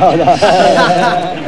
Oh. that?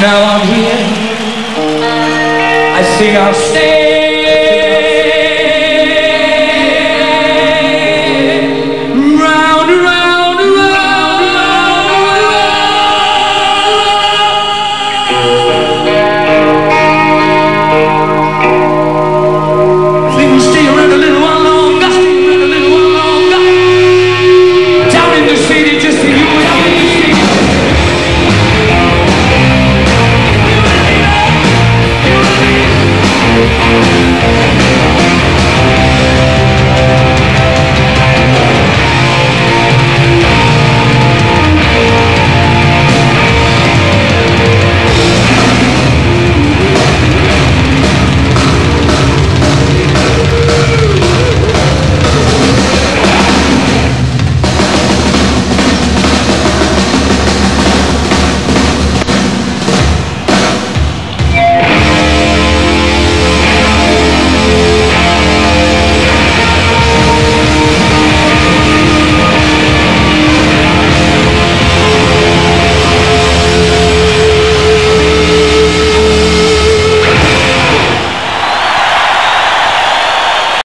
now I'm here. I sing I'll stay